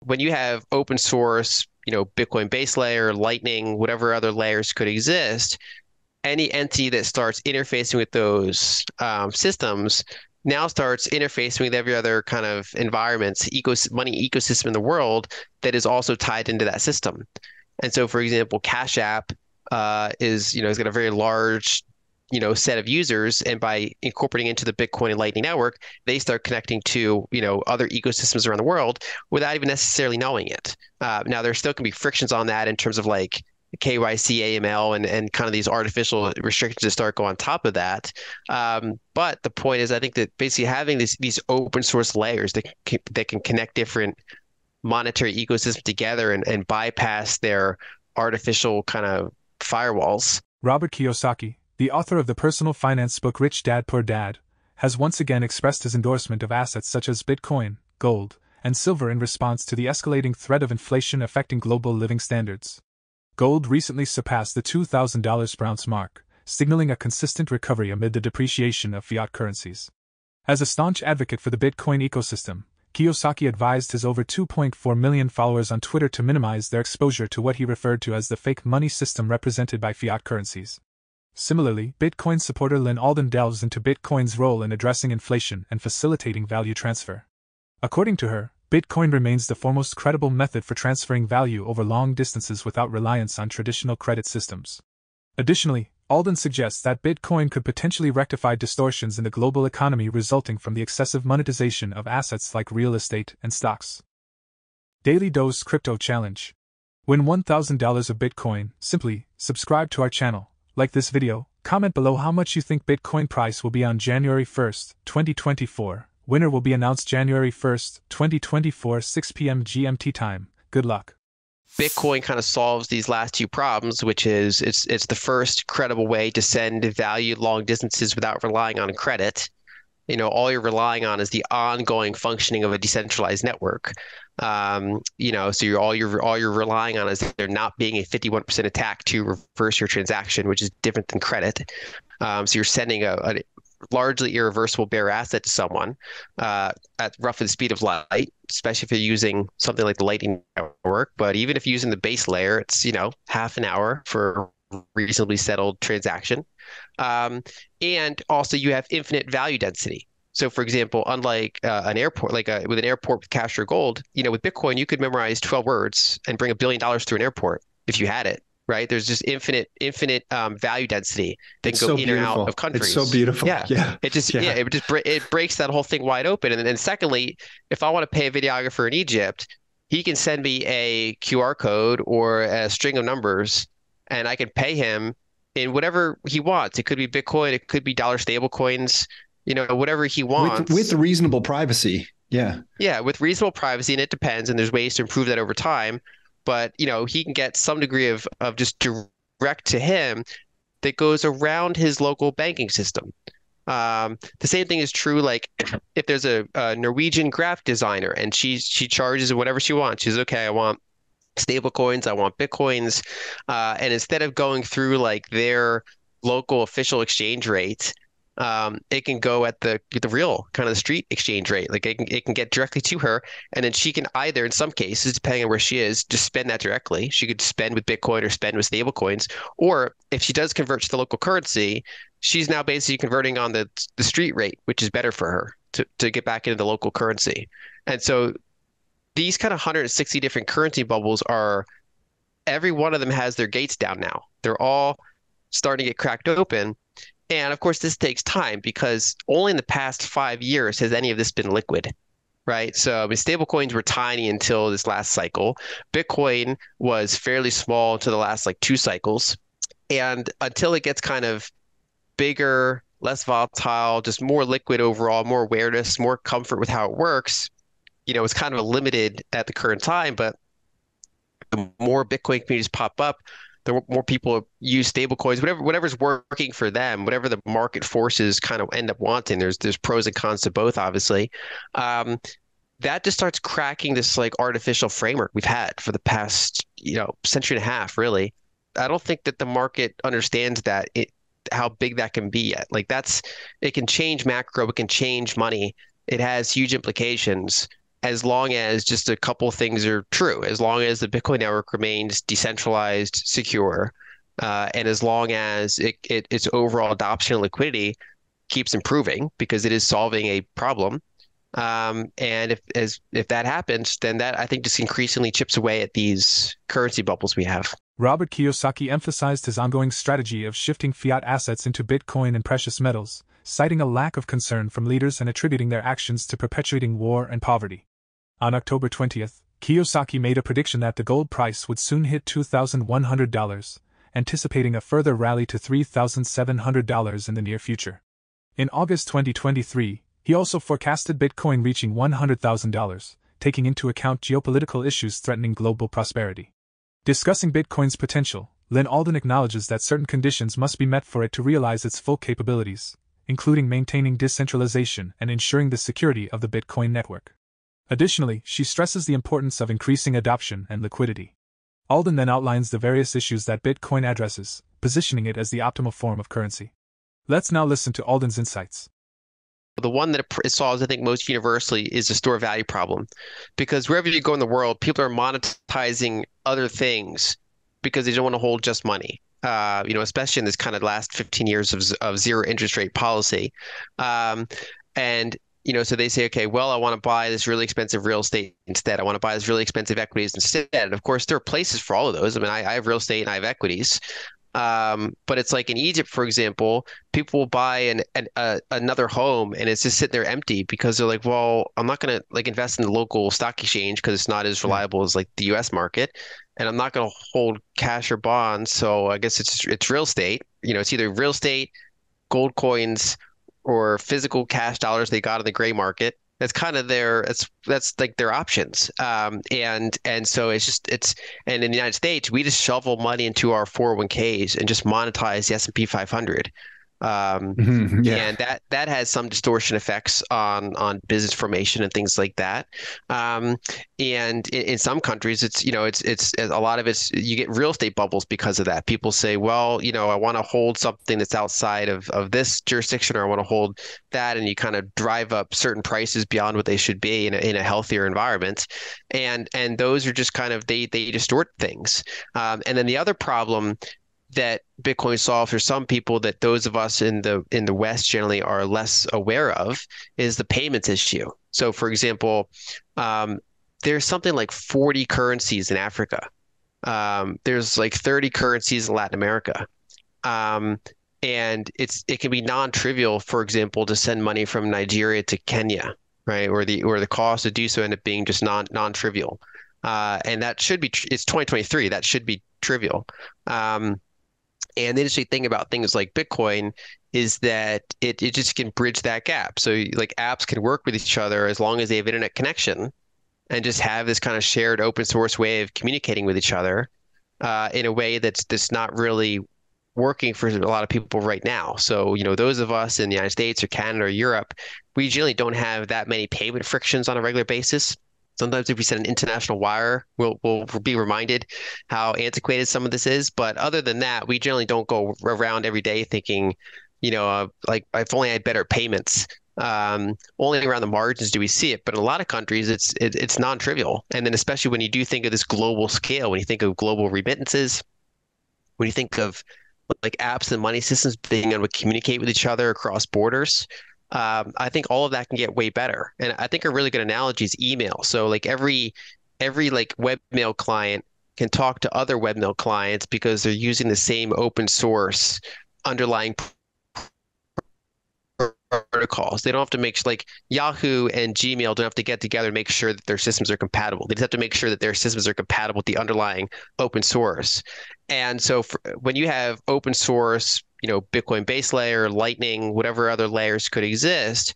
when you have open source, you know, Bitcoin base layer, Lightning, whatever other layers could exist, any entity that starts interfacing with those um, systems now starts interfacing with every other kind of environments, ecos- money ecosystem in the world that is also tied into that system. And so, for example, Cash App uh, is you know has got a very large you know set of users, and by incorporating into the Bitcoin and Lightning network, they start connecting to you know other ecosystems around the world without even necessarily knowing it. Uh, now, there still can be frictions on that in terms of like KYC, AML, and, and kind of these artificial restrictions that start go on top of that. Um, but the point is, I think that basically having these these open source layers that can, that can connect different monetary ecosystems together and, and bypass their artificial kind of firewalls. Robert Kiyosaki, the author of the personal finance book Rich Dad Poor Dad, has once again expressed his endorsement of assets such as Bitcoin, gold, and silver in response to the escalating threat of inflation affecting global living standards. Gold recently surpassed the $2,000 per ounce mark, signaling a consistent recovery amid the depreciation of fiat currencies. As a staunch advocate for the Bitcoin ecosystem, Kiyosaki advised his over 2.4 million followers on Twitter to minimize their exposure to what he referred to as the fake money system represented by fiat currencies. Similarly, Bitcoin supporter Lyn Alden delves into Bitcoin's role in addressing inflation and facilitating value transfer. According to her, Bitcoin remains the foremost credible method for transferring value over long distances without reliance on traditional credit systems. Additionally, Alden suggests that Bitcoin could potentially rectify distortions in the global economy resulting from the excessive monetization of assets like real estate and stocks. Daily Dose Crypto Challenge Win $1,000 of Bitcoin, simply subscribe to our channel, like this video, comment below how much you think Bitcoin price will be on January 1st, 2024. Winner will be announced January 1st, 2024, 6 p.m. GMT time. Good luck. Bitcoin kind of solves these last two problems, which is it's it's the first credible way to send value long distances without relying on credit. You know, all you're relying on is the ongoing functioning of a decentralized network. Um, you know, so you're all you're all you're relying on is there not being a 51% attack to reverse your transaction, which is different than credit. Um, so you're sending a, a largely irreversible bare asset to someone uh, at roughly the speed of light, especially if you're using something like the Lightning Network. But even if you're using the base layer, it's you know half an hour for reasonably settled transaction. Um, and also, you have infinite value density. So, for example, unlike uh, an airport, like a, with an airport with cash or gold, you know, with Bitcoin, you could memorize 12 words and bring a billion dollars through an airport if you had it right? There's just infinite, infinite um, value density that it's can go so in and out of countries. It's so beautiful. Yeah, yeah. It just, yeah, yeah it just it breaks that whole thing wide open. And then secondly, if I want to pay a videographer in Egypt, he can send me a QR code or a string of numbers, and I can pay him in whatever he wants. It could be Bitcoin, it could be dollar stable coins, you know, whatever he wants. With, with reasonable privacy. Yeah. Yeah, with reasonable privacy, and it depends, and there's ways to improve that over time but you know he can get some degree of of just direct to him that goes around his local banking system. Um, the same thing is true. Like if there's a, a Norwegian graphic designer and she she charges whatever she wants. She's okay. I want stable coins. I want bitcoins. Uh, and instead of going through like their local official exchange rate, um, it can go at the the real kind of the street exchange rate. Like it can, it can get directly to her, and then she can either, in some cases, depending on where she is, just spend that directly. She could spend with Bitcoin or spend with stable coins, or if she does convert to the local currency, she's now basically converting on the the street rate, which is better for her to to get back into the local currency. And so these kind of 160 different currency bubbles are every one of them has their gates down now. They're all starting to get cracked open and of course, this takes time because only in the past five years has any of this been liquid, right? So I mean, stablecoins were tiny until this last cycle. Bitcoin was fairly small until the last like two cycles. And until it gets kind of bigger, less volatile, just more liquid overall, more awareness, more comfort with how it works, you know, it's kind of limited at the current time. But the more Bitcoin communities pop up, the more people use stablecoins, whatever whatever's working for them, whatever the market forces kind of end up wanting. There's there's pros and cons to both, obviously. Um, that just starts cracking this like artificial framework we've had for the past you know century and a half, really. I don't think that the market understands that it how big that can be yet. Like that's it can change macro, it can change money. It has huge implications as long as just a couple things are true, as long as the Bitcoin network remains decentralized, secure, uh, and as long as it, it, its overall adoption and liquidity keeps improving because it is solving a problem. Um, and if as if that happens, then that I think just increasingly chips away at these currency bubbles we have. Robert Kiyosaki emphasized his ongoing strategy of shifting fiat assets into Bitcoin and precious metals, citing a lack of concern from leaders and attributing their actions to perpetuating war and poverty. On October 20th, Kiyosaki made a prediction that the gold price would soon hit $2,100, anticipating a further rally to $3,700 in the near future. In August 2023, he also forecasted Bitcoin reaching $100,000, taking into account geopolitical issues threatening global prosperity. Discussing Bitcoin's potential, Lyn Alden acknowledges that certain conditions must be met for it to realize its full capabilities, including maintaining decentralization and ensuring the security of the Bitcoin network. Additionally, she stresses the importance of increasing adoption and liquidity. Alden then outlines the various issues that Bitcoin addresses, positioning it as the optimal form of currency. Let's now listen to Alden's insights. The one that it solves, I think, most universally is the store value problem. Because wherever you go in the world, people are monetizing other things because they don't want to hold just money. Uh, you know, especially in this kind of last 15 years of, of zero interest rate policy. Um, and you know, so they say, okay, well, I want to buy this really expensive real estate instead. I want to buy this really expensive equities instead. And of course, there are places for all of those. I mean, I, I have real estate and I have equities. Um, but it's like in Egypt, for example, people will buy an, an uh, another home and it's just sitting there empty because they're like, well, I'm not going to like invest in the local stock exchange because it's not as reliable as like the U.S. market, and I'm not going to hold cash or bonds. So I guess it's it's real estate. You know, it's either real estate, gold coins, or physical cash dollars they got in the gray market that's kind of their that's that's like their options. Um, and and so it's just it's and in the united states we just shovel money into our 401ks and just monetize the s&p 500 um, mm-hmm, yeah. and that that has some distortion effects on on business formation and things like that. Um, and in, in, some countries, it's you know it's it's a lot of it's you get real estate bubbles because of that. People say, well, you know, I want to hold something that's outside of of this jurisdiction, or I want to hold that, and you kind of drive up certain prices beyond what they should be in a, in a healthier environment. And and those are just kind of they they distort things. Um, and then the other problem that Bitcoin solves for some people that those of us in the in the West generally are less aware of is the payments issue. So, for example, um, there's something like 40 currencies in Africa. Um, there's like 30 currencies in Latin America. Um, and it's it can be non-trivial, for example, to send money from Nigeria to Kenya, right? Or the or the cost to do so end up being just non non-trivial. Uh, and that should be it's 2023. That should be trivial. Um, and the interesting thing about things like Bitcoin is that it, it just can bridge that gap. So like apps can work with each other as long as they have internet connection and just have this kind of shared open source way of communicating with each other uh, in a way that's that's not really working for a lot of people right now. So, you know, those of us in the United States or Canada or Europe, we generally don't have that many payment frictions on a regular basis. Sometimes if we send an international wire, we'll, we'll be reminded how antiquated some of this is. But other than that, we generally don't go around every day thinking, you know, uh, like if only I had better payments. Um, only around the margins do we see it, but in a lot of countries, it's it, it's non-trivial. And then especially when you do think of this global scale, when you think of global remittances, when you think of like apps and money systems being able to communicate with each other across borders, um, I think all of that can get way better. And I think a really good analogy is email. So like every every like webmail client can talk to other webmail clients because they're using the same open source underlying protocols. They don't have to make like Yahoo and Gmail don't have to get together and make sure that their systems are compatible. They just have to make sure that their systems are compatible with the underlying open source. And so for, when you have open source you know, Bitcoin base layer, Lightning, whatever other layers could exist,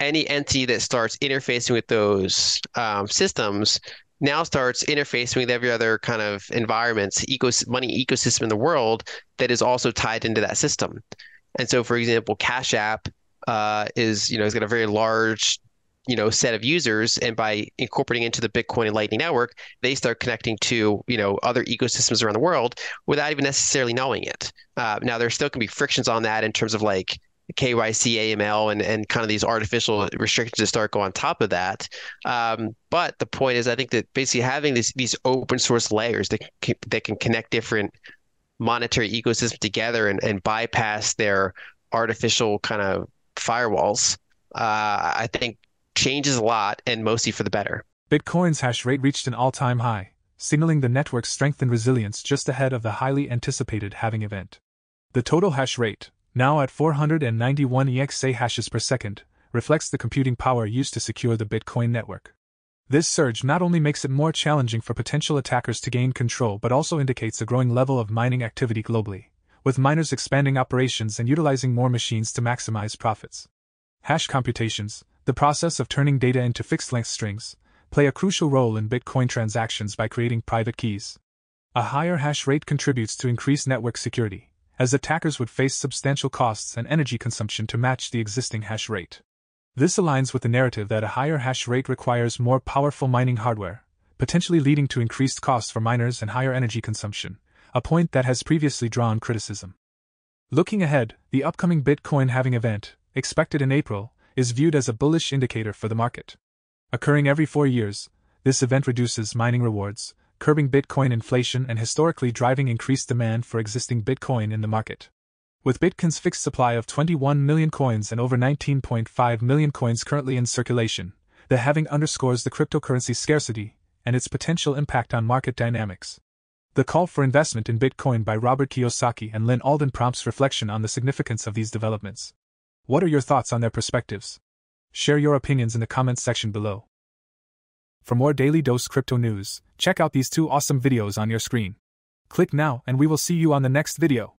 any entity that starts interfacing with those um, systems now starts interfacing with every other kind of environments, ecos- money ecosystem in the world that is also tied into that system. And so, for example, Cash App uh, is, you know, has got a very large you know set of users and by incorporating into the bitcoin and lightning network they start connecting to you know other ecosystems around the world without even necessarily knowing it uh, now there still can be frictions on that in terms of like KYC, AML, and, and kind of these artificial restrictions to start go on top of that. Um, but the point is, I think that basically having these these open source layers that can, that can connect different monetary ecosystems together and, and bypass their artificial kind of firewalls, uh, I think changes a lot and mostly for the better. Bitcoin's hash rate reached an all time high, signaling the network's strength and resilience just ahead of the highly anticipated halving event. The total hash rate, now at 491 EXA hashes per second, reflects the computing power used to secure the Bitcoin network. This surge not only makes it more challenging for potential attackers to gain control but also indicates a growing level of mining activity globally, with miners expanding operations and utilizing more machines to maximize profits. Hash computations, the process of turning data into fixed length strings, play a crucial role in Bitcoin transactions by creating private keys. A higher hash rate contributes to increased network security, as attackers would face substantial costs and energy consumption to match the existing hash rate. This aligns with the narrative that a higher hash rate requires more powerful mining hardware, potentially leading to increased costs for miners and higher energy consumption, a point that has previously drawn criticism. Looking ahead, the upcoming Bitcoin halving event, expected in April, is viewed as a bullish indicator for the market. Occurring every four years, this event reduces mining rewards, curbing Bitcoin inflation and historically driving increased demand for existing Bitcoin in the market. With Bitcoin's fixed supply of 21 million coins and over 19.5 million coins currently in circulation, the halving underscores the cryptocurrency scarcity and its potential impact on market dynamics. The call for investment in Bitcoin by Robert Kiyosaki and Lyn Alden prompts reflection on the significance of these developments. What are your thoughts on their perspectives? Share your opinions in the comments section below. For more daily dose crypto news, check out these two awesome videos on your screen. Click now and we will see you on the next video.